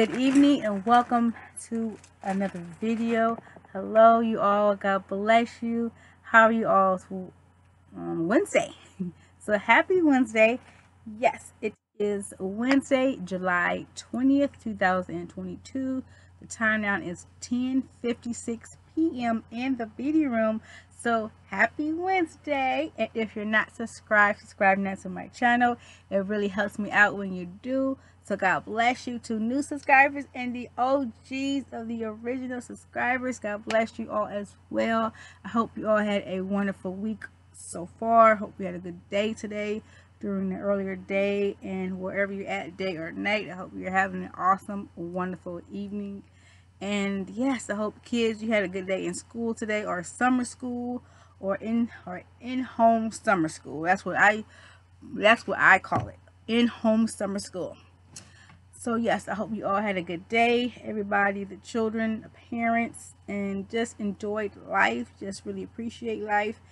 Good evening and welcome to another video. Hello, you all. God bless you. How are you all um, Wednesday? so happy Wednesday. Yes, it is Wednesday, July 20th, 2022. The time now is 10:56 p.m. in the beauty room. So happy Wednesday. And if you're not subscribed, subscribe now to my channel. It really helps me out when you do. So God bless you to new subscribers and the OGs of the original subscribers. God bless you all as well. I hope you all had a wonderful week so far. Hope you had a good day today during the earlier day and wherever you're at day or night. I hope you're having an awesome, wonderful evening. And yes, I hope kids you had a good day in school today or summer school or in or in home summer school. That's what I that's what I call it. In home summer school. So yes, I hope you all had a good day. Everybody, the children, the parents, and just enjoyed life. Just really appreciate life.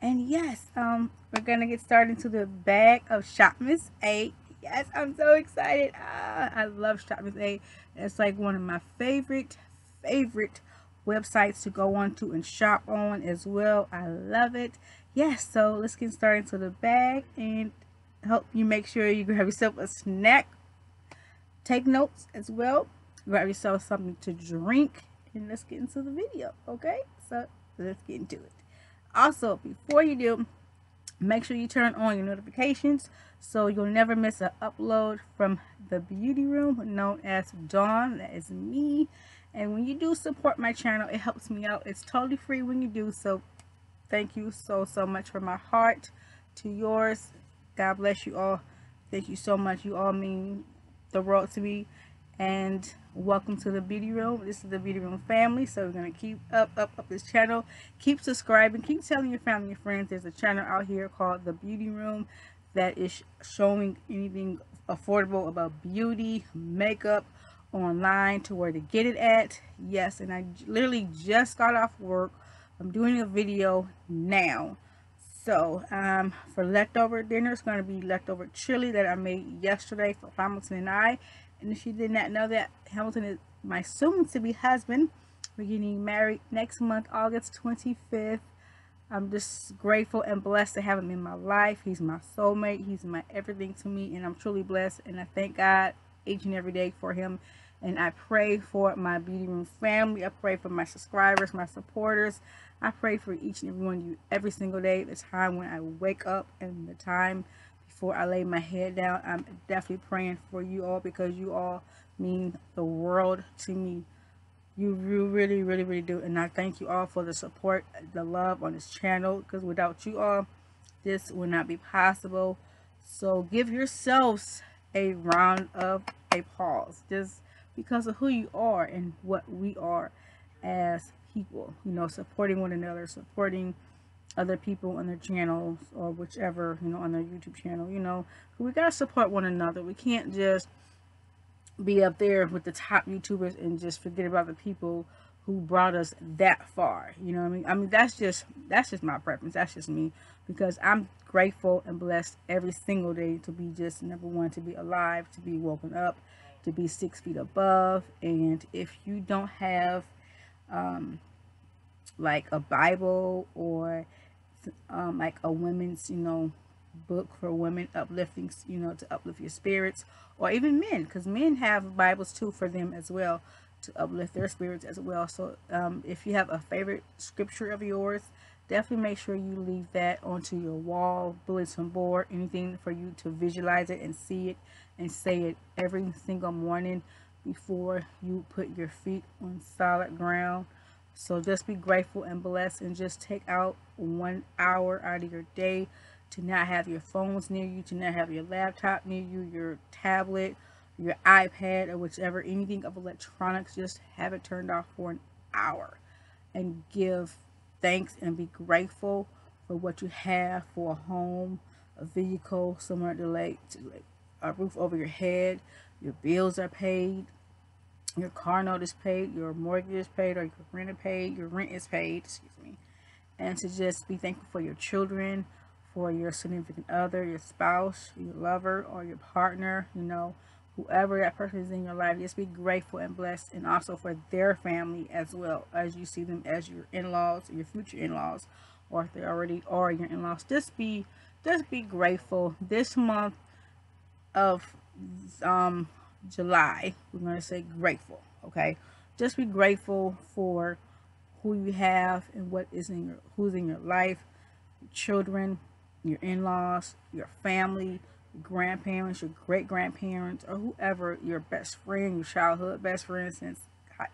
And yes, um, we're gonna get started into the bag of Shop Miss A. Yes, I'm so excited. Ah, I love Shop Miss A. It's like one of my favorite, favorite websites to go on to and shop on as well. I love it. Yes, so let's get started into the bag and help you make sure you grab yourself a snack take notes as well. Grab yourself something to drink and let's get into the video okay? So let's get into it. Also before you do make sure you turn on your notifications so you'll never miss an upload from the beauty room known as dawn. That is me. And when you do support my channel it helps me out. It's totally free when you do so thank you so so much from my heart to yours. God bless you all. Thank you so much. You all mean the world to me and welcome to the beauty room. This is the beauty room family so we're going to keep up up up this channel. Keep subscribing keep telling your family and friends. There's a channel out here called the beauty room that is showing anything affordable about beauty makeup online to where to get it at. Yes and i literally just got off work. I'm doing a video now so um, for leftover dinner, it's going to be leftover chili that I made yesterday for Hamilton and I. And if you did not know that, Hamilton is my soon-to-be husband. We're getting married next month, August 25th. I'm just grateful and blessed to have him in my life. He's my soulmate. He's my everything to me. And I'm truly blessed. And I thank God each and every day for him. And I pray for my beauty room family. I pray for my subscribers, my supporters. I pray for each and every one of you every single day. The time when I wake up and the time before I lay my head down. I'm definitely praying for you all because you all mean the world to me. You, really, really, really do. And I thank you all for the support, the love on this channel. Because without you all, this would not be possible. So give yourselves a round of applause. Just because of who you are and what we are as people you know supporting one another supporting other people on their channels or whichever you know on their youtube channel you know. We gotta support one another. We can't just be up there with the top youtubers and just forget about the people who brought us that far you know what i mean? I mean that's just that's just my preference. That's just me because i'm grateful and blessed every single day to be just number one to be alive to be woken up to be six feet above and if you don't have um, like a Bible or um, like a women's, you know, book for women uplifting, you know, to uplift your spirits or even men because men have Bibles too for them as well to uplift their spirits as well. So um, if you have a favorite scripture of yours, definitely make sure you leave that onto your wall, bulletin board, anything for you to visualize it and see it and say it every single morning before you put your feet on solid ground. So just be grateful and blessed and just take out one hour out of your day to not have your phones near you, to not have your laptop near you, your tablet, your iPad, or whichever, anything of electronics. Just have it turned off for an hour and give thanks and be grateful for what you have for a home, a vehicle, somewhere to like, to like a roof over your head, your bills are paid, your car note is paid, your mortgage is paid, or your rent is paid, your rent is paid, excuse me. And to just be thankful for your children, for your significant other, your spouse, your lover, or your partner, you know, whoever that person is in your life, just be grateful and blessed, and also for their family as well as you see them as your in-laws, your future in-laws, or if they already are your in-laws. Just be, just be grateful. This month of um, July, we're gonna say grateful. Okay, just be grateful for who you have and what is in your who's in your life, your children, your in-laws, your family grandparents, your great grandparents, or whoever your best friend, your childhood best friend since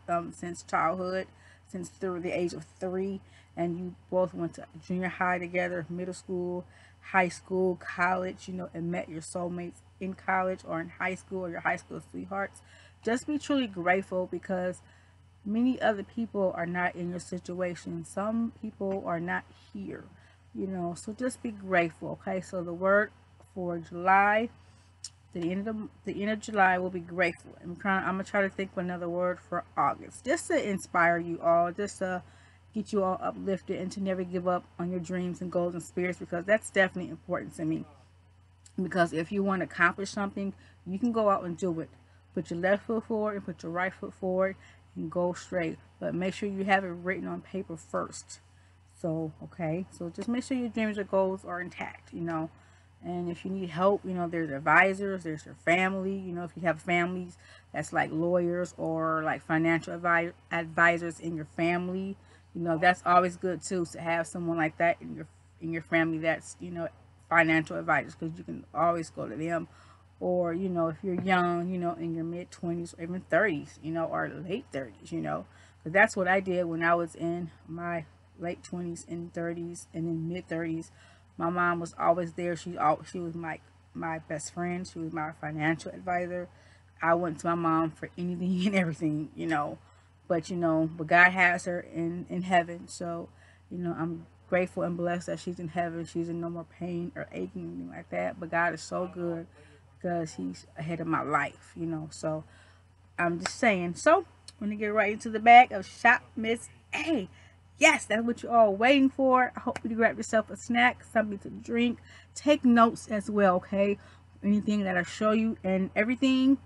um, since childhood, since through the age of three, and you both went to junior high together, middle school, high school, college, you know, and met your soulmates in college or in high school or your high school sweethearts. Just be truly grateful because many other people are not in your situation. Some people are not here, you know, so just be grateful, okay? So the word for July. The end of the, end of July will be grateful. I'm trying. I'm gonna try to think of another word for August, just to inspire you all, just to get you all uplifted and to never give up on your dreams and goals and spirits because that's definitely important to me. Because if you want to accomplish something, you can go out and do it. Put your left foot forward and put your right foot forward and go straight. But make sure you have it written on paper first. So, okay. So just make sure your dreams or goals are intact, you know. And if you need help, you know, there's advisors, there's your family. You know, if you have families that's like lawyers or like financial advi advisors in your family, you know, that's always good too to have someone like that in your in your family that's, you know, financial advisors because you can always go to them. Or, you know, if you're young, you know, in your mid 20s or even 30s, you know, or late 30s, you know, because that's what I did when I was in my late 20s and 30s and then mid 30s my mom was always there. She she was my my best friend. She was my financial advisor. I went to my mom for anything and everything, you know. But you know, but God has her in in heaven. So, you know, I'm grateful and blessed that she's in heaven. She's in no more pain or aching anything like that. But God is so good because He's ahead of my life, you know. So I'm just saying. So I'm gonna get right into the bag of Shop Miss A. Yes, that's what you're all waiting for. I hope you grab yourself a snack, something to drink. Take notes as well, okay? Anything that I show you and everything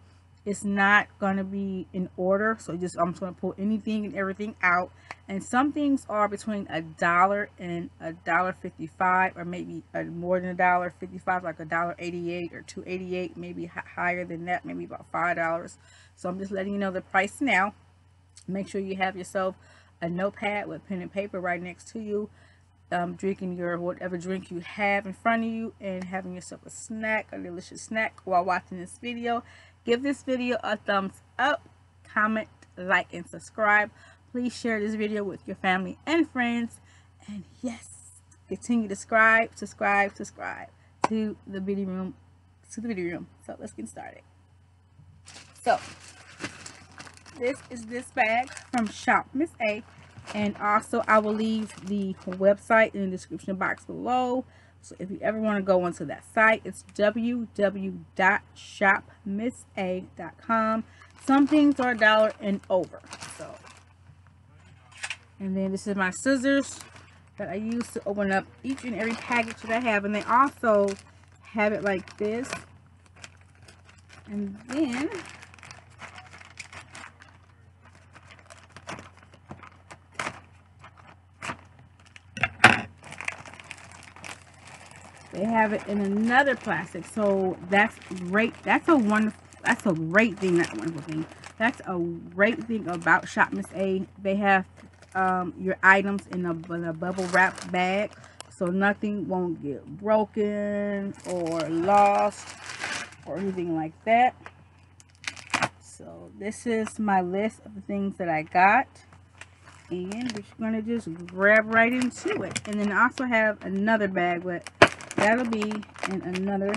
is not to be in order. So just I'm just to pull anything and everything out. And some things are between a dollar and a dollar 55 or maybe a, more than a dollar 55 like a dollar 88 or 288 maybe higher than that maybe about five dollars so i'm just letting you know the price now make sure you have yourself a notepad with pen and paper right next to you um, drinking your whatever drink you have in front of you and having yourself a snack a delicious snack while watching this video. Give this video a thumbs up comment like and subscribe. Please share this video with your family and friends. And yes continue to subscribe subscribe subscribe to the beauty room to the beauty room. So let's get started. So this is this bag from Shop Miss A. And also, I will leave the website in the description box below. So if you ever want to go onto that site, it's www.shopmissa.com. Some things are a dollar and over. So, and then this is my scissors that I use to open up each and every package that I have. And they also have it like this. And then They have it in another plastic. So that's great. That's a wonderful, that's a great thing, not wonderful thing. That's a great thing about Shop Miss A. They have um, your items in a, in a bubble wrap bag. So nothing won't get broken or lost or anything like that. So this is my list of the things that I got. And we're to just grab right into it. And then I also have another bag with that'll be in another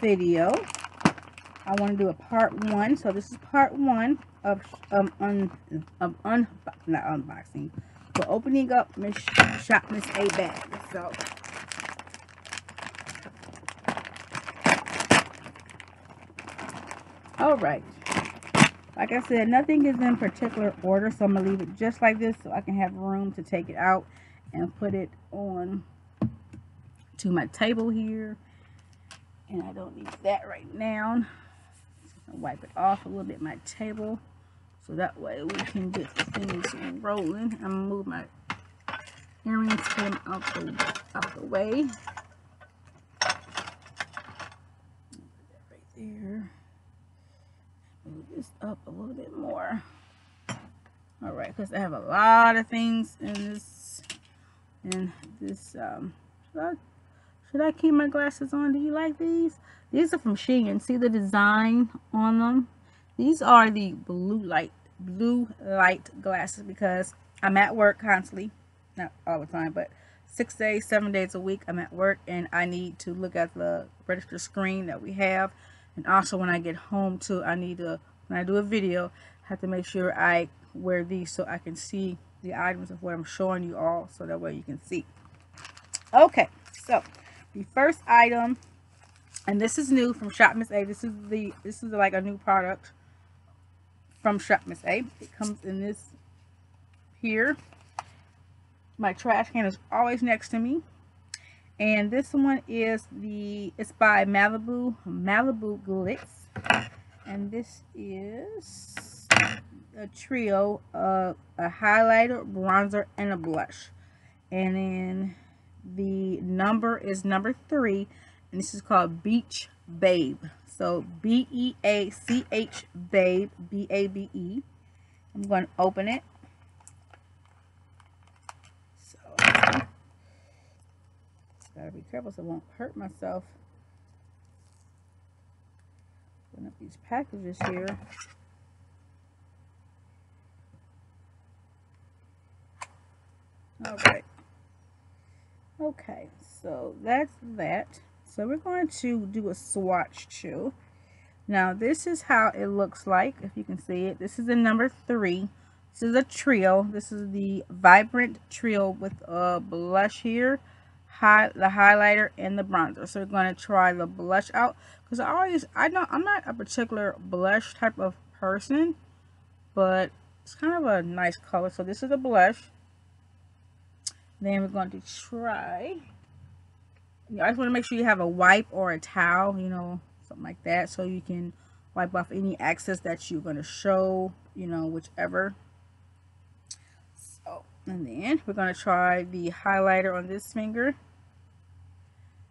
video. I want to do a part one. So this is part one of um un of un not unboxing, but opening up Miss Shop Miss A bag. So all right. Like I said, nothing is in particular order, so I'm gonna leave it just like this so I can have room to take it out and put it on to my table here. And I don't need that right now. wipe it off a little bit my table so that way we can get the things rolling. I'm gonna move my earrings put out the out the way. Right there. Move this up a little bit more. All right, because I have a lot of things in this in this um should I keep my glasses on? Do you like these? These are from Shein. See the design on them? These are the blue light blue light glasses because I'm at work constantly. Not all the time, but six days, seven days a week I'm at work and I need to look at the register screen that we have. And also when I get home too, I need to, when I do a video, I have to make sure I wear these so I can see the items of what I'm showing you all so that way you can see. Okay, so the first item, and this is new from Shop Miss A. This is the this is like a new product from Shop Miss A. It comes in this here. My trash can is always next to me. And this one is the, it's by Malibu, Malibu Glitz. And this is a trio of a highlighter, bronzer, and a blush. And then the number is number three. And this is called Beach Babe. So B-E-A-C-H Babe, B-A-B-E. I'm going to open it. So, gotta be careful so I won't hurt myself. Open up these packages here. All right. Okay, so that's that. So we're going to do a swatch too. Now this is how it looks like, if you can see it. This is the number three. This is a trio. This is the Vibrant Trio with a blush here, high, the highlighter, and the bronzer. So we're going to try the blush out. Because I always, I don't, I'm not a particular blush type of person. But it's kind of a nice color. So this is a blush. Then we're going to try I just want to make sure you have a wipe or a towel, you know, something like that, so you can wipe off any excess that you're going to show, you know, whichever. So, and then we're going to try the highlighter on this finger.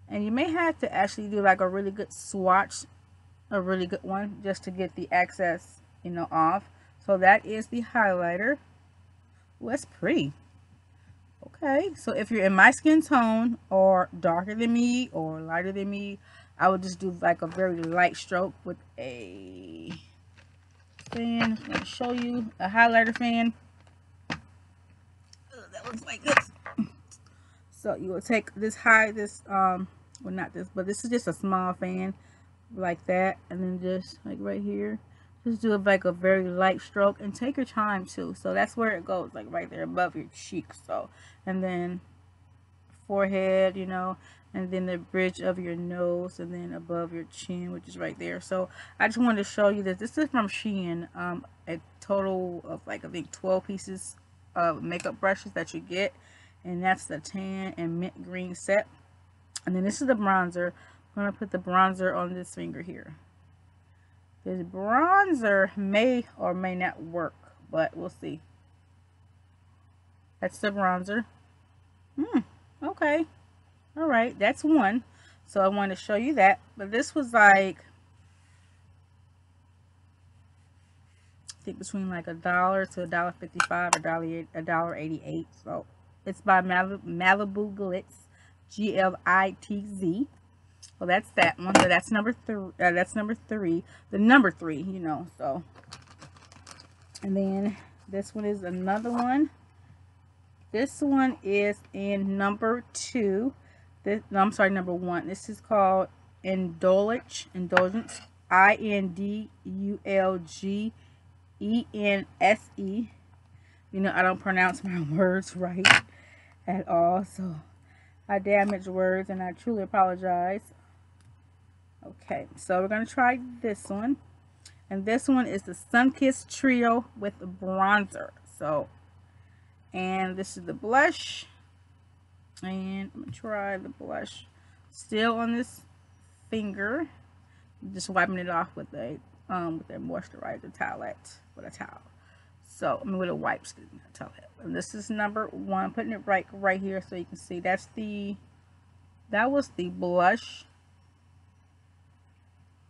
And you may have to actually do like a really good swatch, a really good one, just to get the excess, you know, off. So that is the highlighter. Well, that's pretty. Okay, so if you're in my skin tone or darker than me or lighter than me, I would just do like a very light stroke with a fan. Show you a highlighter fan. that looks like this. So you will take this high, this, um, well not this, but this is just a small fan like that. And then just like right here just do it like a very light stroke and take your time too. So that's where it goes like right there above your cheek so. And then forehead you know and then the bridge of your nose and then above your chin which is right there. So I just wanted to show you that this is from Shein um, a total of like I think 12 pieces of makeup brushes that you get. And that's the tan and mint green set. And then this is the bronzer. I'm to put the bronzer on this finger here this bronzer may or may not work, but we'll see. That's the bronzer. Hmm, okay. All right, that's one. So I want to show you that. But this was like, I think between like a dollar to a dollar fifty-five, a dollar a dollar eighty-eight. So it's by Malibu, Malibu Glitz, G L I T Z. Well, that's that one. So that's number three. Uh, that's number three. The number three, you know. So, and then this one is another one. This one is in number two. This, no, I'm sorry, number one. This is called Indulge, Indulgence. I N D U L G E N S E. You know, I don't pronounce my words right at all. So I damaged words and I truly apologize. Okay, so we're going to try this one. And this one is the Sunkissed Trio with the bronzer. So, and this is the blush. And I'm going to try the blush. Still on this finger. Just wiping it off with a um, with a moisturizer towelette with a towel. So, I mean, with a wipe, excuse me, towelette. This is number one. Putting it right, right here so you can see. That's the, that was the blush.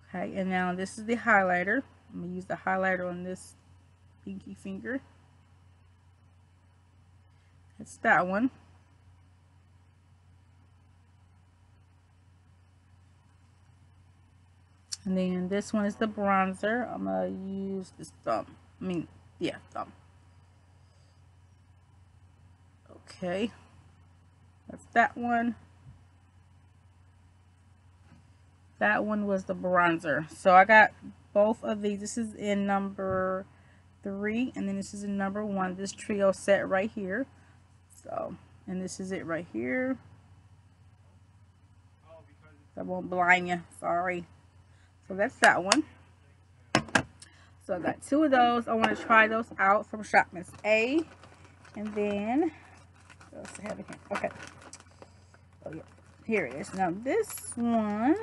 Okay, and now this is the highlighter. I'm to use the highlighter on this pinky finger. It's that one. And then this one is the bronzer. I'm to use this thumb. I mean, yeah, thumb. Okay. That's that one. That one was the bronzer. So I got both of these. This is in number three. And then this is in number one. This trio set right here. So, and this is it right here. I won't blind you. Sorry. So that's that one. So I got two of those. I want to try those out from Shop A. And then, I have it here? Okay. Oh yeah, here it is. Now this one,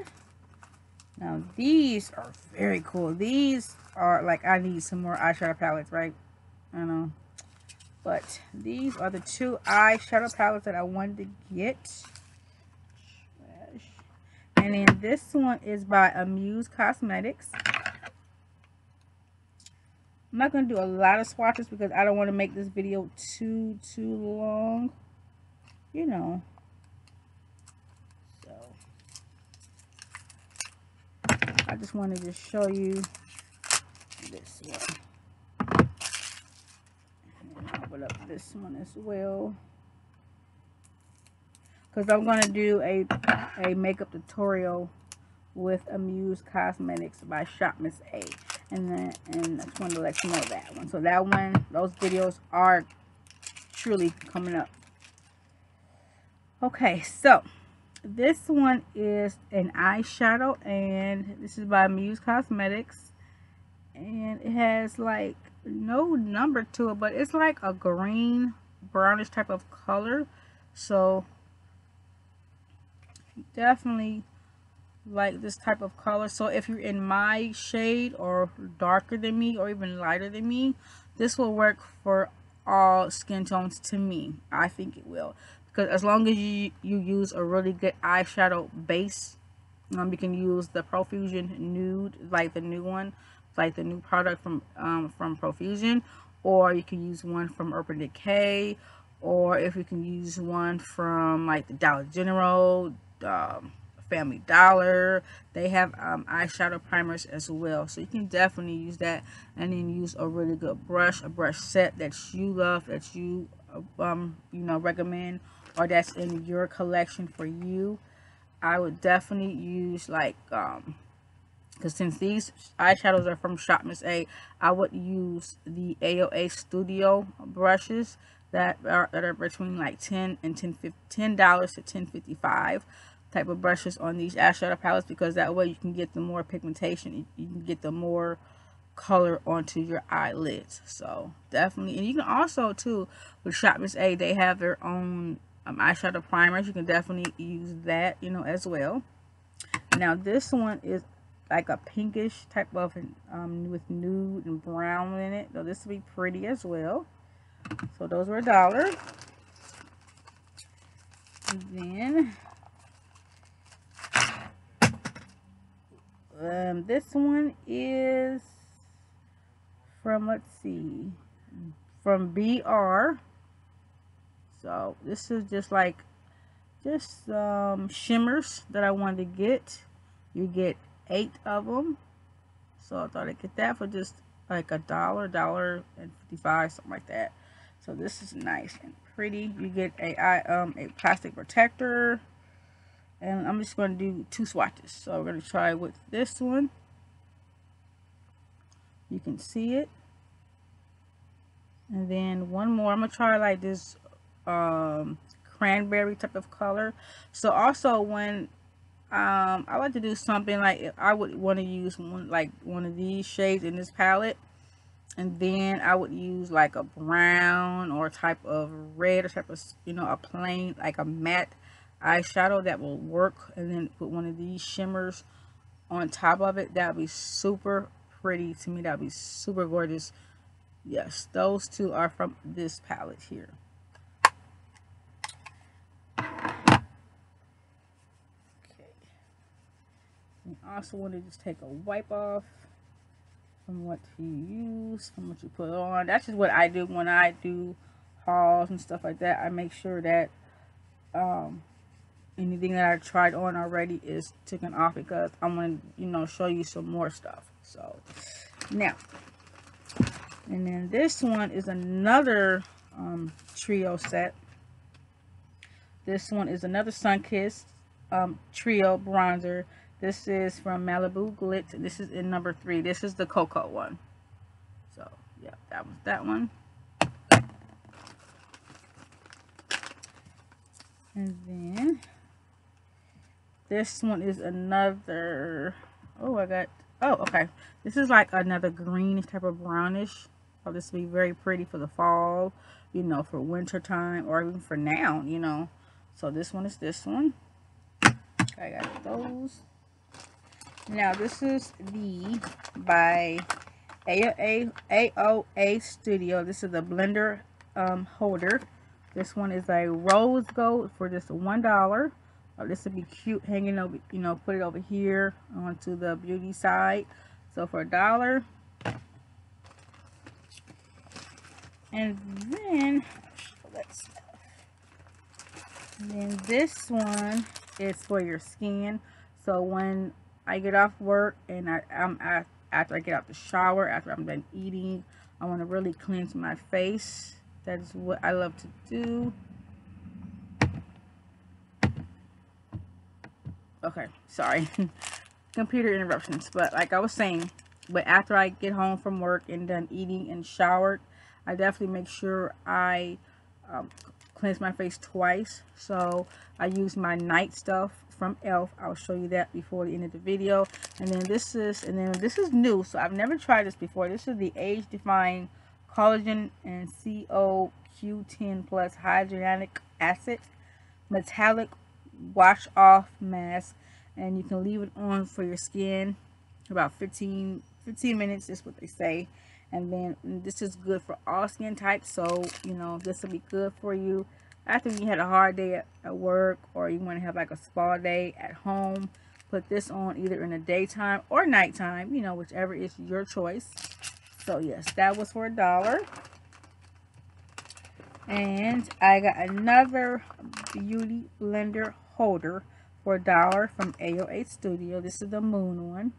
now these are very cool. These are like, I need some more eyeshadow palettes, right? I know. But these are the two eyeshadow palettes that I wanted to get. And then this one is by Amuse Cosmetics. I'm not going to do a lot of swatches because I don't want to make this video too, too long. You know. So. I just wanted to show you this one. Open up this one as well because I'm going to do a, a makeup tutorial with Amuse Cosmetics by Shop Miss A. And then, and I just wanted to let you know that one. So that one, those videos are truly coming up. Okay, so this one is an eyeshadow and this is by Muse Cosmetics. And it has like no number to it, but it's like a green brownish type of color. So definitely like this type of color so if you're in my shade or darker than me or even lighter than me this will work for all skin tones to me i think it will because as long as you you use a really good eyeshadow base um, you can use the profusion nude like the new one like the new product from um, from profusion or you can use one from urban decay or if you can use one from like the dollar general um, Family Dollar. They have um, eyeshadow primers as well. So you can definitely use that and then use a really good brush, a brush set that you love, that you, um, you know, recommend or that's in your collection for you. I would definitely use like, um, because since these eyeshadows are from Shop Miss A, I would use the AOA Studio brushes that are, that are between like 10 and 10 $10 to 10 type of brushes on these eyeshadow palettes because that way you can get the more pigmentation you can get the more color onto your eyelids so definitely and you can also too with shop miss a they have their own um, eyeshadow primers you can definitely use that you know as well. Now this one is like a pinkish type of um, with nude and brown in it. So this will be pretty as well. So those were a dollar. Then um, this one is from let's see from BR so this is just like just um, shimmers that I wanted to get. You get eight of them. So I thought I'd get that for just like a dollar dollar and 55 something like that. So this is nice and pretty. You get a um a plastic protector. And I'm just going to do two swatches. So we're going to try with this one. You can see it. And then one more. I'm going to try like this um, cranberry type of color. So also when um, I like to do something like I would want to use one like one of these shades in this palette. And then I would use like a brown or type of red or type of you know a plain like a matte eyeshadow that will work. And then put one of these shimmers on top of it. That would be super pretty to me. That would be super gorgeous. Yes those two are from this palette here okay and also want to just take a wipe off from what you use from what you put on that's just what I do when I do hauls and stuff like that I make sure that um anything that I tried on already is taken off because I'm going to, you know, show you some more stuff. So, now, and then this one is another um, trio set. This one is another Sunkissed um, trio bronzer. This is from Malibu Glitz. This is in number three. This is the cocoa one. So, yeah, that was that one. And then this one is another, oh, I got, oh, okay. This is like another greenish type of brownish. So this will be very pretty for the fall, you know, for winter time or even for now, you know. So this one is this one. I got those. Now this is the by AOA, AOA Studio. This is a blender um, holder. This one is a rose gold for just one dollar. Oh, this would be cute hanging over, you know, put it over here onto the beauty side. So for a dollar. And then, let's, and then this one is for your skin. So when I get off work and I, I'm at, after I get out the shower, after I'm done eating, I want to really cleanse my face. That is what I love to do. okay sorry computer interruptions but like i was saying but after i get home from work and done eating and showered i definitely make sure i um, cleanse my face twice. So i use my night stuff from elf i'll show you that before the end of the video. And then this is and then this is new so i've never tried this before. This is the age defying collagen and coq10 plus hyaluronic acid metallic wash off mask. And you can leave it on for your skin. About 15 15 minutes is what they say and then mm, this is good for all skin types so you know this will be good for you after you had a hard day at, work or you want to have like a spa day at home put this on either in the daytime or nighttime you know whichever is your choice so yes that was for a dollar and I got another beauty blender holder for a dollar from AOA Studio. This is the moon one.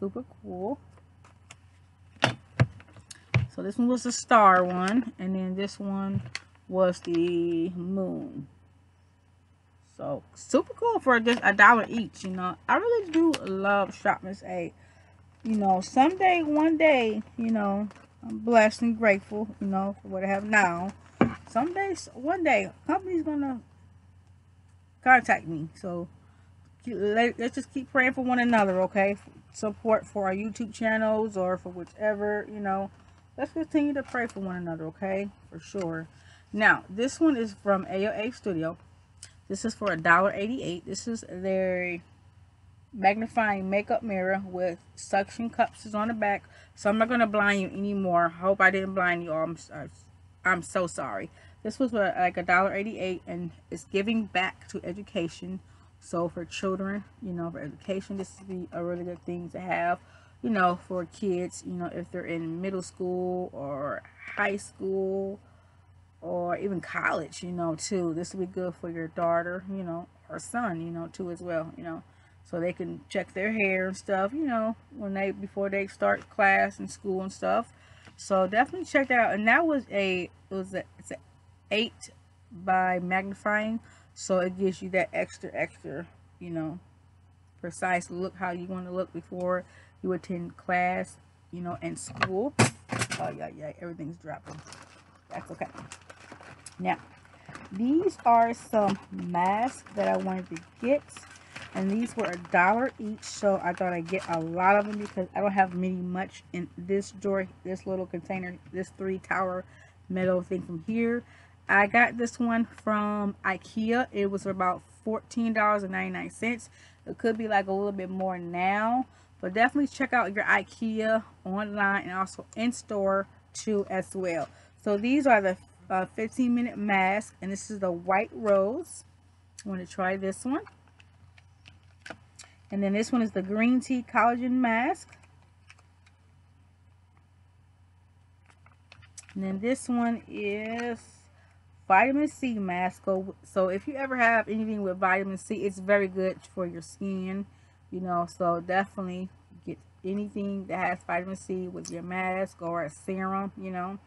Super cool. So this one was the star one. And then this one was the moon. So super cool for just a dollar each. You know, I really do love Shop Miss A. You know, someday, one day, you know, I'm blessed and grateful, you know, for what I have now. Some days, one day, company's gonna contact me. So let's just keep praying for one another, okay? Support for our YouTube channels or for whichever, you know. Let's continue to pray for one another, okay? For sure. Now, this one is from AOA Studio. This is for a dollar eighty-eight. This is their magnifying makeup mirror with suction cups on the back. So I'm not going to blind you anymore. Hope I didn't blind you all. I'm, I'm so sorry. This was like a dollar eighty-eight, and it's giving back to education. So for children, you know, for education, this would be a really good thing to have. You know, for kids, you know, if they're in middle school or high school or even college, you know, too. This would be good for your daughter, you know, or son, you know, too as well, you know. So they can check their hair and stuff, you know, when they before they start class and school and stuff. So definitely check that out. And that was a it was a it's a 8 by magnifying so it gives you that extra extra you know precise look how you want to look before you attend class you know and school oh yeah yeah everything's dropping that's okay now these are some masks that I wanted to get and these were a dollar each so I thought I'd get a lot of them because I don't have many much in this drawer this little container this three tower metal thing from here I got this one from Ikea. It was about $14.99. It could be like a little bit more now. But definitely check out your IKEA online and also in store too as well. So these are the uh, 15 minute mask and this is the white rose. I want to try this one. And then this one is the green tea collagen mask. And then this one is vitamin C mask. So if you ever have anything with vitamin C, it's very good for your skin. You know, so definitely get anything that has vitamin C with your mask or a serum, you know.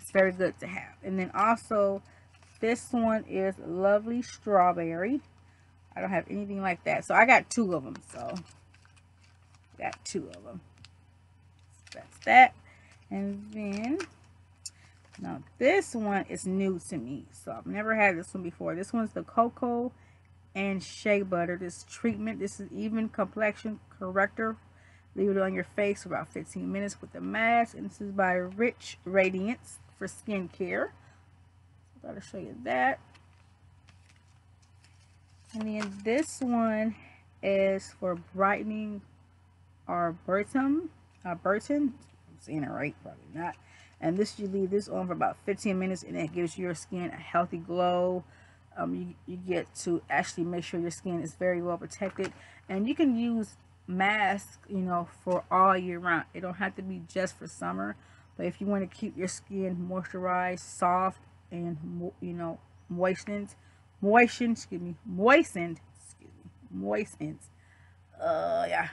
It's very good to have. And then also, this one is Lovely Strawberry. I don't have anything like that. So I got two of them. So, got two of them. That's that. And then now this one is new to me. So I've never had this one before. This one's the Cocoa and Shea Butter. This treatment, this is even complexion corrector. Leave it on your face for about 15 minutes with the mask. And this is by Rich Radiance for skincare. So I'll show you that. And then this one is for brightening our Burton. Uh, Burton. I'm saying it right, probably not and this you leave this on for about 15 minutes and it gives your skin a healthy glow um, you, you get to actually make sure your skin is very well protected. And you can use mask you know for all year round. It don't have to be just for summer but if you want to keep your skin moisturized soft and you know moistened moistened excuse me moistened excuse me moistened uh yeah.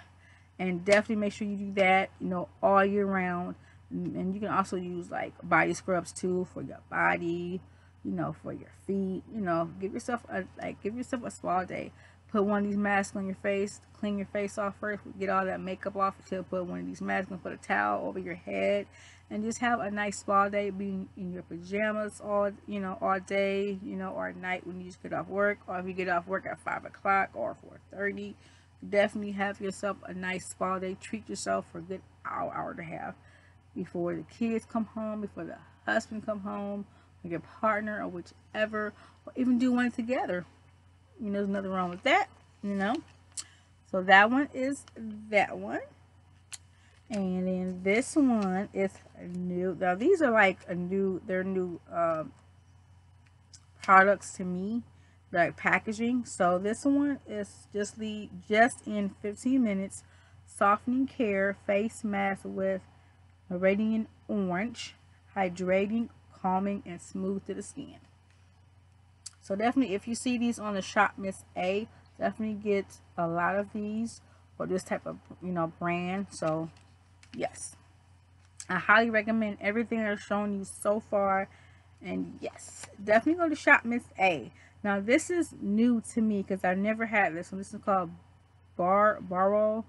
And definitely make sure you do that you know all year round. And you can also use like body scrubs too for your body you know for your feet you know give yourself a like give yourself a spa day. Put one of these masks on your face clean your face off first get all that makeup off until put one of these masks and put a towel over your head. And just have a nice spa day being in your pajamas all you know all day you know or at night when you just get off work. Or if you get off work at five o'clock or 4:30, definitely have yourself a nice spa day. Treat yourself for a good hour hour and a half before the kids come home, before the husband come home, or your partner, or whichever, or even do one together. You know, there's nothing wrong with that, you know. So that one is that one. And then this one is new. Now these are like a new, they're new um, products to me, like packaging. So this one is just the just in 15 minutes softening care face mask with radiant orange, hydrating, calming, and smooth to the skin. So definitely, if you see these on the Shop Miss A, definitely get a lot of these or this type of, you know, brand. So, yes. I highly recommend everything I've shown you so far. And yes, definitely go to Shop Miss A. Now, this is new to me because I've never had this one. This is called Bar Baro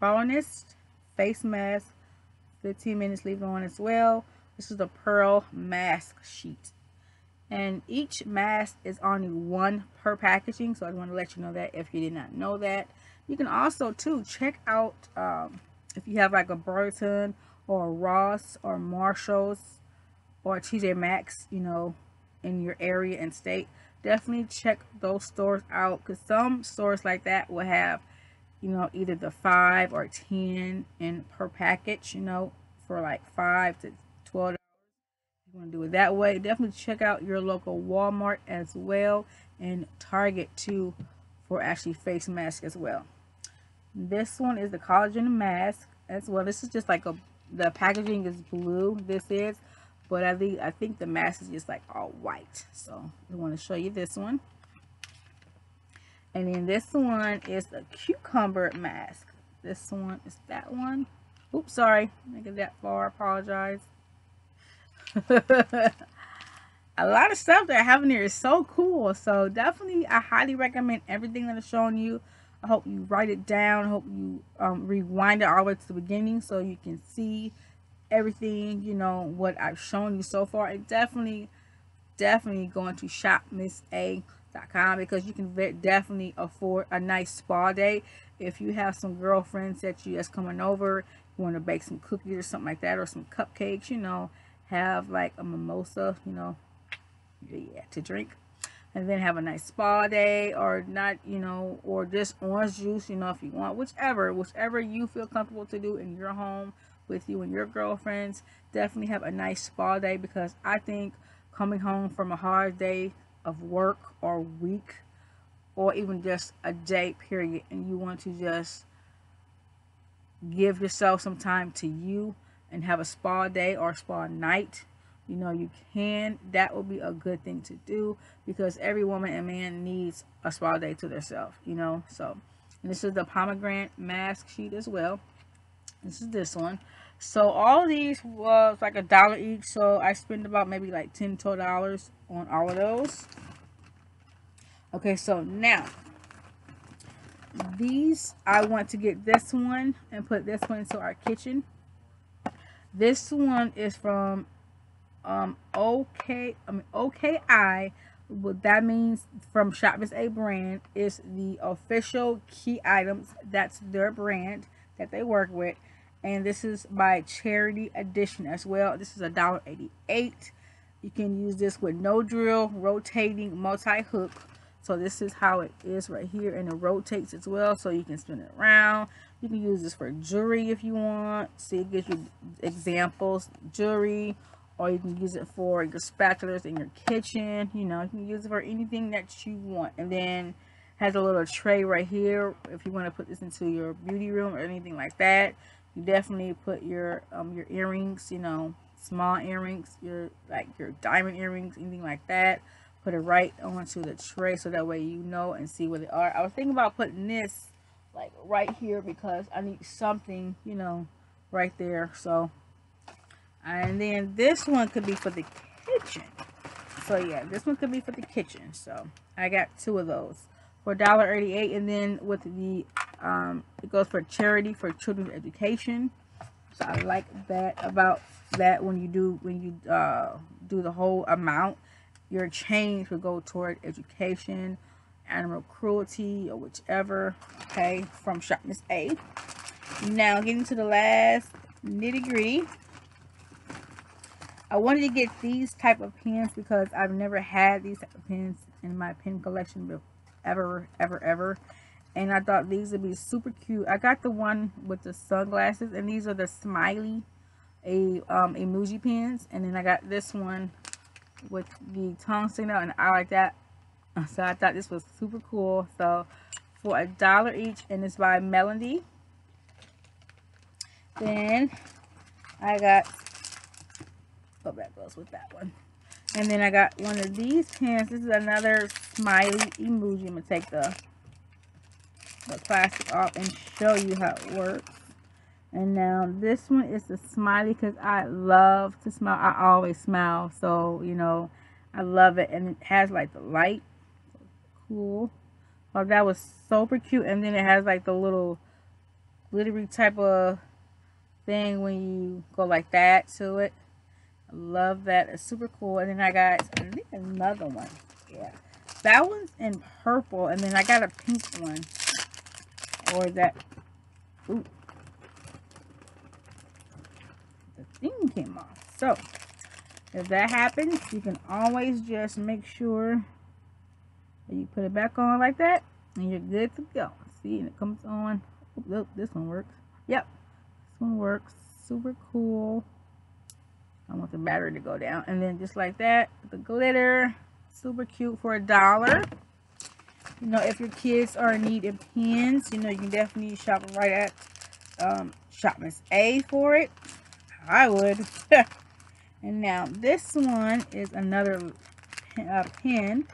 Baronist Face Mask 15 minutes leave on as well this is the pearl mask sheet. And each mask is only one per packaging so i want to let you know that if you did not know that. You can also too check out um, if you have like a Burton or Ross or Marshalls or TJ Maxx you know in your area and state definitely check those stores out because some stores like that will have you know, either the 5 or 10 in per package, you know, for like 5 to 12 you want to do it that way definitely check out your local Walmart as well and Target too for actually face mask as well this one is the collagen mask as well this is just like a the packaging is blue this is but I think I think the mask is just like all white so I want to show you this one and then this one is the cucumber mask. This one is that one. Oops, sorry. Make it that far. Apologize. a lot of stuff that I have in here is so cool. So definitely, I highly recommend everything that I've shown you. I hope you write it down. I hope you um, rewind it all the way to the beginning so you can see everything, you know, what I've shown you so far. And definitely, definitely going to shop Miss A com because you can definitely afford a nice spa day if you have some girlfriends that you just coming over you want to bake some cookies or something like that or some cupcakes you know have like a mimosa you know yeah to drink. And then have a nice spa day or not you know or just orange juice you know if you want whichever whichever you feel comfortable to do in your home with you and your girlfriends definitely have a nice spa day because i think coming home from a hard day of work or week or even just a day period and you want to just give yourself some time to you and have a spa day or spa night you know you can. That will be a good thing to do because every woman and man needs a spa day to themselves you know? So this is the pomegranate mask sheet as well. This is this one. So all these was like a dollar each. So i spent about maybe like 10 dollars on all of those. Okay so now these i want to get this one and put this one into our kitchen this one is from um okay I mean OKI what that means from Shop Miss A brand. Is the official key items. That's their brand that they work with. And this is by charity edition as well. This is a dollar 88 you can use this with no drill rotating multi-hook. So this is how it is right here. And it rotates as well so you can spin it around you can use this for jewelry if you want. See it gives you examples jewelry or you can use it for your spatulas in your kitchen. You know you can use it for anything that you want. And then has a little tray right here. If you want to put this into your beauty room or anything like that you definitely put your um your earrings you know small earrings your like your diamond earrings anything like that. Put it right onto the tray so that way you know and see where they are. I was thinking about putting this like right here because i need something you know right there. So and then this one could be for the kitchen. So yeah this one could be for the kitchen. So i got two of those. For $1.88 and then with the um it goes for charity for children's education. So i like that about that when you do when you uh do the whole amount. Your change will go toward education animal cruelty or whichever okay from shop miss a now getting to the last nitty gritty I wanted to get these type of pens because I've never had these type of in my pen collection ever, ever, ever. And I thought these would be super cute. I got the one with the sunglasses and these are the smiley a um, emoji pens. And then I got this one with the tongue signal and I like that. Uh, so I thought this was super cool. So for a dollar each and it's by Melody. Then I got Oh, that goes with that one. And then I got one of these pens. This is another smiley emoji. I'm going to take the, the plastic off and show you how it works. And now this one is the smiley because I love to smile. I always smile. So, you know, I love it. And it has like the light. Oh, that was super cute. And then it has like the little glittery type of thing when you go like that to it. I love that. It's super cool. And then I got I think another one. Yeah. That one's in purple. And then I got a pink one. Or that. Ooh. The thing came off. So, if that happens, you can always just make sure you put it back on like that. And you're good to go. See, and it comes on. This one works. Yep. This one works. Super cool. I want the battery to go down. And then just like that, the glitter, super cute for a dollar. You know, if your kids are in need of you know, you can definitely shop right at um, Shop Miss A for it. I would. and now this one is another uh, pen.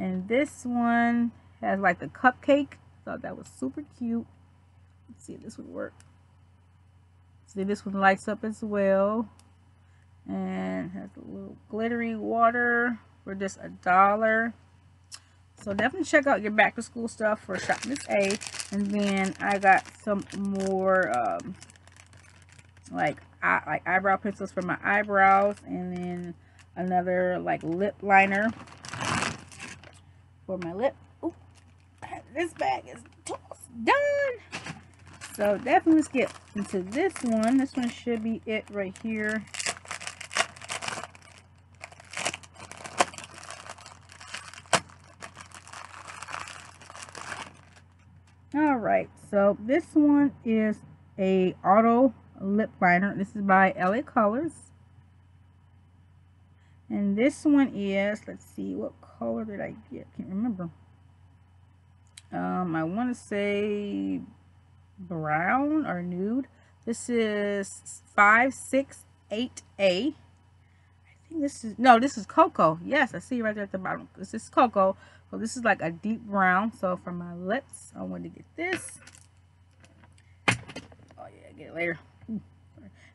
And this one has like the cupcake. Thought that was super cute. Let's see if this would work. See, this one lights up as well and has a little glittery water for just a dollar so definitely check out your back to school stuff for shop miss a and then i got some more um like I, like eyebrow pencils for my eyebrows and then another like lip liner for my lip. Ooh, this bag is done. So definitely let's get into this one. This one should be it right here. All right, so this one is a auto lip liner. This is by LA Colors and this one is let's see what color did I get? I can't remember. Um I want to say brown or nude. This is 568A I think this is no this is cocoa. Yes I see right there at the bottom. This is cocoa. So this is like a deep brown. So for my lips, I want to get this. Oh yeah, get it later.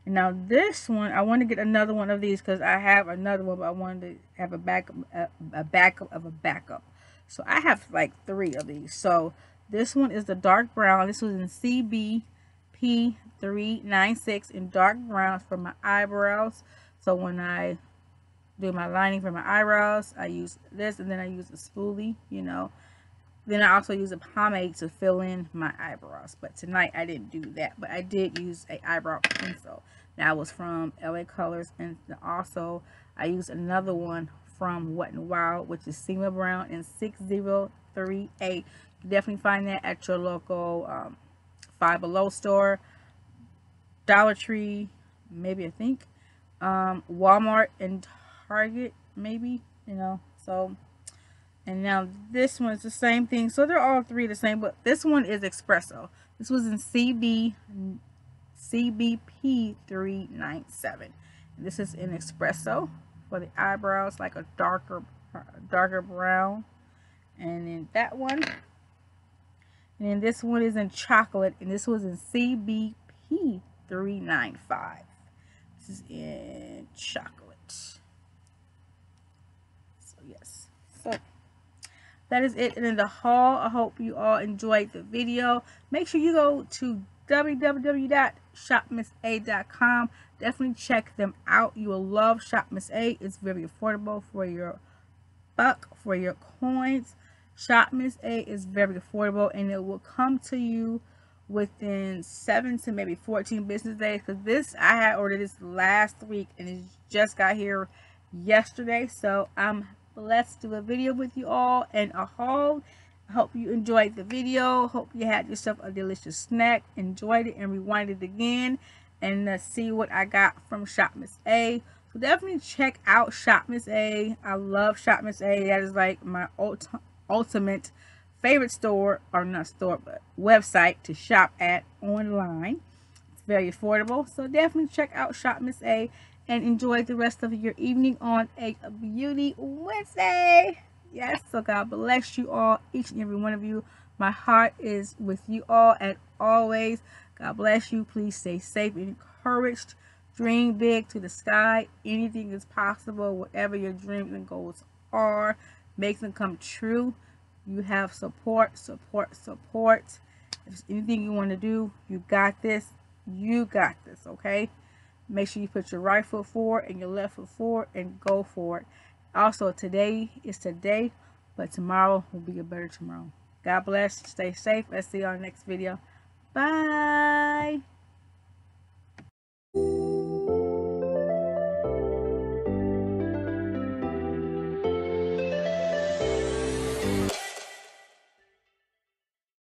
And now this one, I want to get another one of these because I have another one, but I wanted to have a backup, a, a backup of a backup. So I have like three of these. So this one is the dark brown. This was in CBP396 in dark brown for my eyebrows. So when I do my lining for my eyebrows. I use this and then I use a spoolie, you know. Then I also use a pomade to fill in my eyebrows. But tonight I didn't do that. But I did use a eyebrow pencil. That was from LA Colors. And also I used another one from Wet n Wild, which is Sema Brown in 603A. You definitely find that at your local um, Five Below store, Dollar Tree, maybe I think, um, Walmart, and Target, maybe, you know, so, and now this one is the same thing. So they're all three the same, but this one is espresso. This was in CB, CBP 397. This is in espresso for the eyebrows, like a darker, darker brown. And then that one. And then this one is in chocolate, and this was in CBP 395. This is in chocolate. so yes. So, that is it And in the haul i hope you all enjoyed the video make sure you go to www.shopmissa.com definitely check them out. You will love shop miss a. It's very affordable for your buck for your coins. Shop miss a is very affordable and it will come to you within seven to maybe 14 business days. Because this i had ordered this last week and it just got here yesterday. So i'm let's do a video with you all and a haul hope you enjoyed the video. Hope you had yourself a delicious snack. Enjoyed it and rewind it again. And uh, see what I got from Shop Miss A. So definitely check out Shop Miss A. I love Shop Miss A. That is like my ult ultimate favorite store or not store but website to shop at online. It's very affordable. So definitely check out Shop Miss A and enjoy the rest of your evening on a beauty Wednesday. Yes, so God bless you all, each and every one of you. My heart is with you all and always. God bless you. Please stay safe and encouraged. Dream big to the sky. Anything is possible. Whatever your dreams and goals are, make them come true. You have support, support, support. If there's anything you want to do, you got this. You got this, okay? Make sure you put your right foot forward and your left foot forward and go for it. Also, today is today, but tomorrow will be a better tomorrow. God bless. Stay safe. Let's see you on next video. Bye.